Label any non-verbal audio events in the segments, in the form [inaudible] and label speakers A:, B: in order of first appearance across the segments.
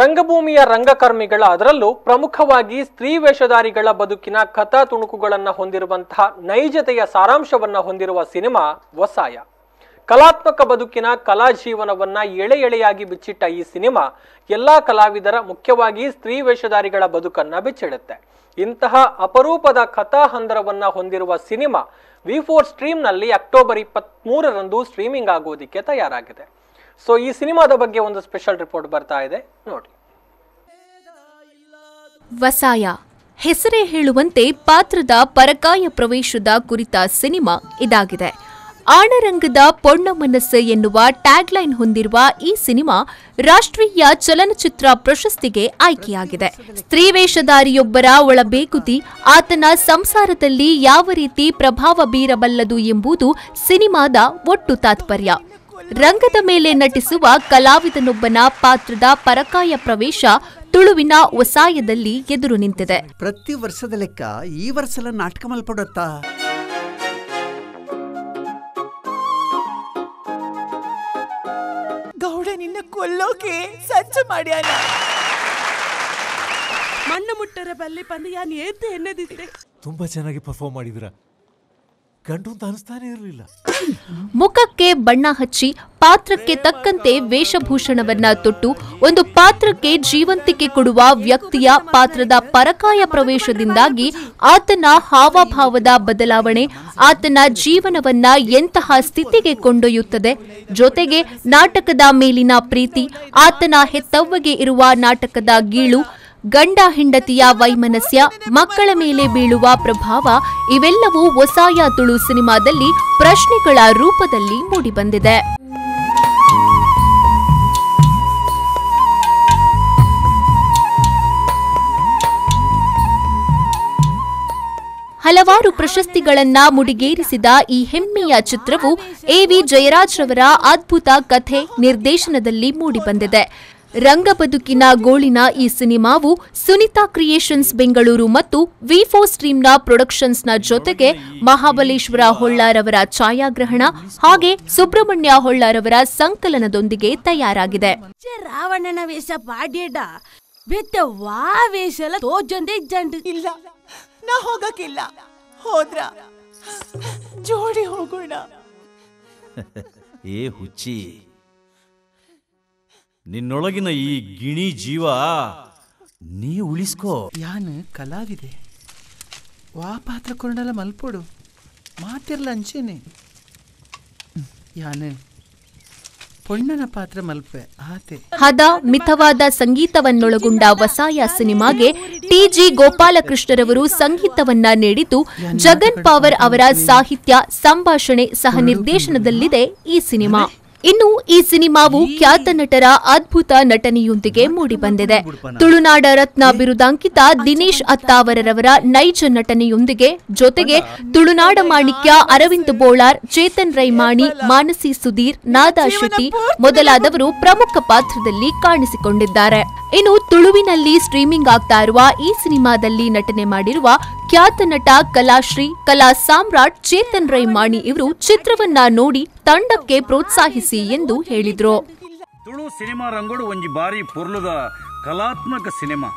A: ರಂಗಭೂಮಿಯ ರಂಗಕರ್ಮಿಗಳ, ಅದರಲ್ಲೂ ಪ್ರಮುಖವಾಗಿ ಸ್ತ್ರೀ ವೇಷಧಾರಿಗಳ ಬದುಕಿನ ಕಥಾ ತುಣುಕುಗಳನ್ನು ಹೊಂದಿರುವಂತಹ ನೈಜತೆಯ ಸಾರಾಂಶವನ್ನ ಹೊಂದಿರುವ ಸಿನಿಮಾ ವಸಾಯ. ಕಲಾತ್ಮಕ ಬದುಕಿನ ಕಲಾ ಜೀವನವನ್ನ ಎಳೆ ಎಳೆಯಾಗಿ ಬಿಚ್ಚಿಟ್ಟ ಈ ಸಿನಿಮಾ ಎಲ್ಲಾ ಕಲಾವಿದರ ಮುಖ್ಯವಾಗಿ ಸ್ತ್ರೀ ವೇಷಧಾರಿಗಳ ಬದುಕನ್ನ ಬಿಚ್ಚಿಡುತ್ತೆ. ಇಂತಹ ಅಪರೂಪದ ಕಥಾ ಹಂದರವನ್ನ ಹೊಂದಿರುವ ಸಿನಿಮಾ ವಿ ಫೋರ್ ಸ್ಟ್ರೀಮ್ನಲ್ಲಿ ಅಕ್ಟೋಬರ್ ಇಪ್ಪತ್ತ್ ಮೂರರಂದು ಸ್ಟ್ರೀಮಿಂಗ್ ಆಗೋದಿಕ್ಕೆ ತಯಾರಾಗಿದೆ. ಸೊ ಈ ಸಿನಿಮಾದ ಬಗ್ಗೆ ಒಂದು ಸ್ಪೆಷಲ್ ರಿಪೋರ್ಟ್ ಬರ್ತಾ ಇದೆ. ನೋಡಿ.
B: ವಸಾಯ. ಹೆಸರೇ ಹೇಳುವಂತೆ ಪಾತ್ರದ ಪರಕಾಯ ಪ್ರವೇಶದ ಕುರಿತ ಸಿನಿಮಾ ಇದಾಗಿದೆ. ಆಣರಂಗದ ಪೊಣ್ಣ ಮನಸ್ಸು ಎನ್ನುವ ಟ್ಯಾಗ್ಲೈನ್ ಹೊಂದಿರುವ ಈ ಸಿನಿಮಾ ರಾಷ್ಟ್ರೀಯ ಚಲನಚಿತ್ರ ಪ್ರಶಸ್ತಿಗೆ ಆಯ್ಕೆಯಾಗಿದೆ. ಸ್ತ್ರೀ ವೇಷಧಾರಿಯೊಬ್ಬರ ಒಳಬೇಕುತಿ ಆತನ ಸಂಸಾರದಲ್ಲಿ ಯಾವ ರೀತಿ ಪ್ರಭಾವ ಬೀರಬಲ್ಲದು ಎಂಬುದು ಸಿನಿಮಾದ ಒಟ್ಟು ತಾತ್ಪರ್ಯ. ರಂಗದ ಮೇಲೆ ನಟಿಸುವ ಕಲಾವಿದನೊಬ್ಬನ ಪಾತ್ರದ ಪರಕಾಯ ಪ್ರವೇಶ ತುಳುವಿನ ಒಸಾಯದಲ್ಲಿ ಎದುರು ನಿಂತಿದೆ.
C: ಪ್ರತಿ ವರ್ಷದ ಲೆಕ್ಕ ಈ ವರ್ಷಲ ನಾಟಕ ಮಲ್ಪಡುತ್ತಾ?
D: ಗೌಡ ನಿನ್ನ ಕೊಲ್ಲೋಕೆ ಸಜ್ಜು ಮಾಡ್ಯಾನ. ಮಣ್ಣು ಮುಟ್ಟರ ಬಲ್ಲಿ ಬಂದು ಯಾನ್ ಏತೆ ಎನ್ನದಿದ್ದೆ
E: ತುಂಬಾ ಚೆನ್ನಾಗಿ ಪರ್ಫಾರ್ಮ್ ಮಾಡಿದಿರ ಇರಲಿಲ್ಲ.
B: ಮುಖಕ್ಕೆ ಬಣ್ಣ ಹಚ್ಚಿ ಪಾತ್ರಕ್ಕೆ ತಕ್ಕಂತೆ ವೇಷಭೂಷಣವನ್ನ ತೊಟ್ಟು ಒಂದು ಪಾತ್ರಕ್ಕೆ ಜೀವಂತಿಕೆ ಕೊಡುವ ವ್ಯಕ್ತಿಯ ಪಾತ್ರದ ಪರಕಾಯ ಪ್ರವೇಶದಿಂದಾಗಿ ಆತನ ಹಾವಭಾವದ ಬದಲಾವಣೆ, ಆತನ ಜೀವನವನ್ನ ಎಂತಹ ಸ್ಥಿತಿಗೆ ಕೊಂಡೊಯ್ಯುತ್ತದೆ. ಜೊತೆಗೆ ನಾಟಕದ ಮೇಲಿನ ಪ್ರೀತಿ, ಆತನ ಹೆತ್ತವ್ವಗೆ ಇರುವ ನಾಟಕದ ಗೀಳು ಗಂಡ ಹೆಂಡತಿಯ ವೈಮನಸ್ಯ, ಮಕ್ಕಳ ಮೇಲೆ ಬೀಳುವ ಪ್ರಭಾವ, ಇವೆಲ್ಲವೂ ಒಸಾಯ ತುಳು ಸಿನಿಮಾದಲ್ಲಿ ಪ್ರಶ್ನೆಗಳ ರೂಪದಲ್ಲಿ ಮೂಡಿಬಂದಿದೆ. ಹಲವಾರು ಪ್ರಶಸ್ತಿಗಳನ್ನ ಮುಡಿಗೇರಿಸಿದ ಈ ಹೆಮ್ಮೆಯ ಚಿತ್ರವು ಎವಿ ಜಯರಾಜ್ ರವರ ಅದ್ಭುತ ಕಥೆ ನಿರ್ದೇಶನದಲ್ಲಿ ಮೂಡಿಬಂದಿದೆ. ರಂಗ ಬದುಕಿನ ಗೋಳಿನ ಈ ಸಿನಿಮಾವು ಸುನಿತಾ ಕ್ರಿಯೇಷನ್ಸ್ ಬೆಂಗಳೂರು ಮತ್ತು ವಿ ಫೋರ್ ಸ್ಟ್ರೀಮ್ನ ಪ್ರೊಡಕ್ಷನ್ಸ್ನ ಜೊತೆಗೆ ಮಹಾಬಲೇಶ್ವರ ಹೊಳ್ಳಾರವರ ಛಾಯಾಗ್ರಹಣ ಹಾಗೆ ಸುಬ್ರಹ್ಮಣ್ಯ ಹೊಳ್ಳಾರವರ ಸಂಕಲನದೊಂದಿಗೆ ತಯಾರಾಗಿದೆ.
F: ರಾವಣನ ವೇಷ ಪಾಡ್ಯಡ. ಬೆತ್ತ ವಾ ವೇಷ ಎಲ್ಲ ತೋಜೊಂದೇ ಜಂಡು
D: ಇಲ್ಲ ನಾ ಹೋಗಕ್ಕಿಲ್ಲ. ಹೋದ್ರ ಜೋಡಿ ಹೋಗೋಣ. [laughs]
G: ಏ ಹುಚ್ಚಿ. ನಿನ್ನೊಳಗಿನ ಈ ಗಿಣಿ ಜೀವ ನೀ ಉಳಿಸ್ಕೋ.
H: ಯಾನ ಕಲಾವಿದೆ. ವಾ ಪಾತ್ರ ಕೊರಡೆಲ್ಲ ಮಲ್ಪೋಡು. ಮಾತಿರ್ಲ ಅಂಚೇನೆ. ಯಾನ್ ಪೊಣ್ಣನ ಪಾತ್ರ ಮಲ್ಪೆ ಆತೆ.
B: ಹದ ಮಿತವಾದ ಸಂಗೀತವನ್ನೊಳಗೊಂಡ ವಸಾಯ ಸಿನಿಮಾಗೆ ಟಿಜಿ ಗೋಪಾಲಕೃಷ್ಣರವರು ಸಂಗೀತವನ್ನ ನೀಡಿದ್ದು ಜಗನ್ ಪವರ್ ಅವರ ಸಾಹಿತ್ಯ ಸಂಭಾಷಣೆ ಸಹ ನಿರ್ದೇಶನದಲ್ಲಿದೆ ಈ ಸಿನಿಮಾ. ಇನ್ನು ಈ ಸಿನಿಮಾವು ಖ್ಯಾತ ನಟರ ಅದ್ಭುತ ನಟನೆಯೊಂದಿಗೆ ಮೂಡಿಬಂದಿದೆ ತುಳುನಾಡ ರತ್ನ ಬಿರುದಾಂಕಿತ ದಿನೇಶ್ ಅತ್ತಾವರರವರ ನೈಜ ನಟನೆಯೊಂದಿಗೆ ಜೊತೆಗೆ ತುಳುನಾಡ ಮಾಣಿಕ್ಯ ಅರವಿಂದ್ ಬೋಳಾರ್ ಚೇತನ್ ರೈಮಾಣಿ ಮಾನಸಿ ಸುಧೀರ್ ನಾದಾ ಶೆಟ್ಟಿ ಮೊದಲಾದವರು ಪ್ರಮುಖ ಪಾತ್ರದಲ್ಲಿ ಕಾಣಿಸಿಕೊಂಡಿದ್ದಾರೆ. ಇನ್ನು ತುಳುವಿನಲ್ಲಿ ಸ್ಟ್ರೀಮಿಂಗ್ ಆಗ್ತಾ ಇರುವ ಈ ಸಿನಿಮಾದಲ್ಲಿ ನಟನೆ ಮಾಡಿರುವ ಖ್ಯಾತ ನಟ ಕಲಾಶ್ರೀ ಕಲಾ ಸಾಮ್ರಾಟ್ ಚೇತನ್ ರೈ ಮಾಣಿ ಇವರು ಚಿತ್ರವನ್ನ ನೋಡಿ ತಂಡಕ್ಕೆ ಪ್ರೋತ್ಸಾಹಿಸಿ ಎಂದು ಹೇಳಿದ್ರು.
I: ತುಳು ಸಿನಿಮಾ ರಂಗೋಡು ಒಂಜಿ ಬಾರಿ ಪೊರ್ಲುದ ಕಲಾತ್ಮಕ ಸಿನಿಮಾ.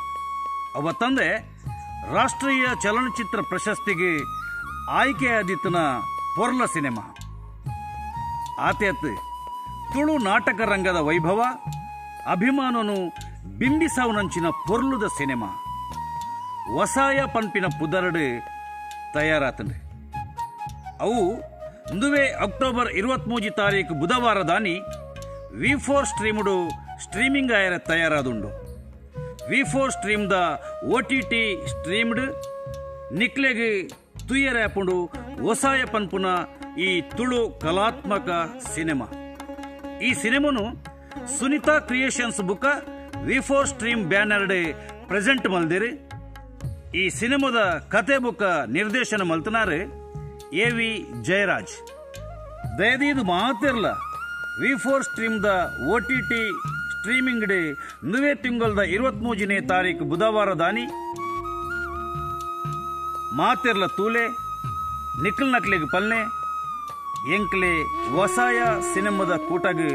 I: ಅವತ್ತಂದೆ ರಾಷ್ಟ್ರೀಯ ಚಲನಚಿತ್ರ ಪ್ರಶಸ್ತಿಗೆ ಆಯ್ಕೆಯಾದಿತ್ತನ ಪೊರ್ಲ ಸಿನಿಮಾ. ಆತೇತ್ ತುಳು ನಾಟಕ ರಂಗದ ವೈಭವ, ಅಭಿಮಾನನು ಬಿಂಬಿಸಾವುನಂಚಿನ ಪೊರ್ಲುದ ಸಿನಿಮಾ. ವಸಾಯ ಪಂಪಿನ ಪುದರಡು ತಯಾರಾತಂಡು ಅವು ಇಂದುವೆ ಅಕ್ಟೋಬರ್ ಇರುವತ್ಮೂಜಿ ತಾರೀಕು ಬುಧವಾರ ದಾನಿ ವಿ ಫೋರ್ ಸ್ಟ್ರೀಮ್ಡು ಸ್ಟ್ರೀಮಿಂಗ್ ಆಯರ ತಯಾರಾದುಂಡು. ವಿ ಫೋರ್ ಸ್ಟ್ರೀಮ್ದ ಓ ಟಿ ಟಿ ಸ್ಟ್ರೀಮ್ಡ್ ನಿಕ್ಲೆಗ್ ತುಯ್ಯರ್ಯಾಪುಂಡು ಒಸಾಯ ಪನ್ಪುನ ಈ ತುಳು ಕಲಾತ್ಮಕ ಸಿನಿಮಾ. ಈ ಸಿನಿಮಾನು ಸುನಿತಾ ಕ್ರಿಯೇಷನ್ಸ್ ಬುಕ್ಕ ವಿ ಫೋರ್ ಸ್ಟ್ರೀಮ್ ಬ್ಯಾನರ್ಡ್ ಪ್ರೆಸೆಂಟ್ ಮಲ್ದಿರಿ. ಈ ಸಿನಿಮಾದ ಕತೆ ಬುಕ್ಕ ನಿರ್ದೇಶನ ಮಲ್ತನಾರೆ ಎ ವಿ ಜಯರಾಜ್. ದಯದೀದು ಮಾತಿರ್ಲ V four ಸ್ಟ್ರೀಮ್ದ O T T streaming day ನುವೇ ತಿಂಗಳದ ಇರುವತ್ಮೂಜನೇ ತಾರೀಕು ಬುಧವಾರ ದಾನಿ. ಮಾತಿರ್ಲ ತೂಲೆ, ನಿಖಲ್ ನಕ್ಲಿಗೆ ಪಲ್ನೆ, ಎಂಕ್ಲೆ ವಸಾಯ ಸಿನಿಮಾದ ಕೂಟಗ್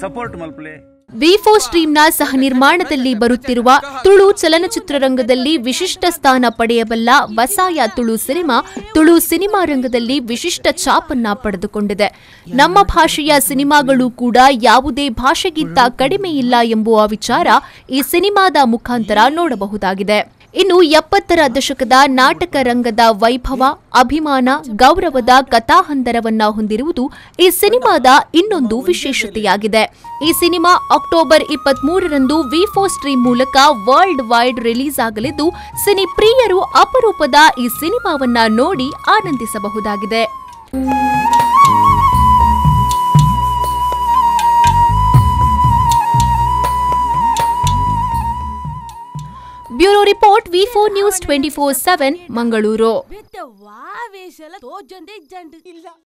I: ಸಪೋರ್ಟ್ ಮಲ್ಪಲೆ.
B: ವಿಫೋ ಸ್ಟ್ರೀಮ್ನ ಸಹ ನಿರ್ಮಾಣದಲ್ಲಿ ಬರುತ್ತಿರುವ ತುಳು ಚಲನಚಿತ್ರರಂಗದಲ್ಲಿ ವಿಶಿಷ್ಟ ಸ್ಥಾನ ಪಡೆಯಬಲ್ಲ ವಸಾಯ ತುಳು ಸಿನಿಮಾ ತುಳು ಸಿನಿಮಾ ರಂಗದಲ್ಲಿ ವಿಶಿಷ್ಟ ಛಾಪನ್ನ ಪಡೆದುಕೊಂಡಿದೆ. ನಮ್ಮ ಭಾಷೆಯ ಸಿನಿಮಾಗಳು ಕೂಡ ಯಾವುದೇ ಭಾಷೆಗಿಂತ ಕಡಿಮೆ ಇಲ್ಲ ಎಂಬುವ ವಿಚಾರ ಈ ಸಿನಿಮಾದ ಮುಖಾಂತರ ನೋಡಬಹುದಾಗಿದೆ. ಇನ್ನು ಎಪ್ಪತ್ತರ ದಶಕದ ನಾಟಕ ರಂಗದ ವೈಭವ, ಅಭಿಮಾನ, ಗೌರವದ ಕಥಾಹಂದರವನ್ನ ಹೊಂದಿರುವುದು ಈ ಸಿನಿಮಾದ ಇನ್ನೊಂದು ವಿಶೇಷತೆಯಾಗಿದೆ. ಈ ಸಿನಿಮಾ ಅಕ್ಟೋಬರ್ ಇಪ್ಪತ್ಮೂರರಂದು ವಿಫೋ ಸ್ಟ್ರೀಮ್ ಮೂಲಕ ವರ್ಲ್ಡ್ ವೈಡ್ ರಿಲೀಸ್ ಆಗಲಿದ್ದು, ಸಿನಿ ಪ್ರಿಯರು ಅಪರೂಪದ ಈ ಸಿನಿಮಾವನ್ನ ನೋಡಿ ಆನಂದಿಸಬಹುದಾಗಿದೆ. Report V four news twenty four seven Mangaluru